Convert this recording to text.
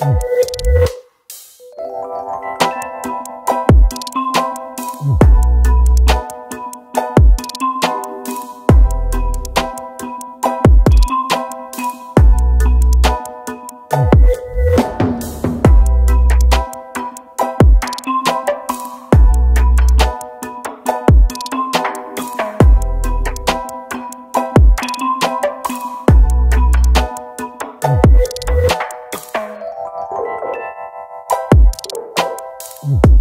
Oh. Mm-hmm.